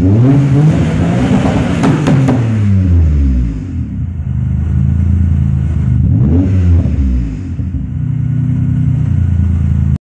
Música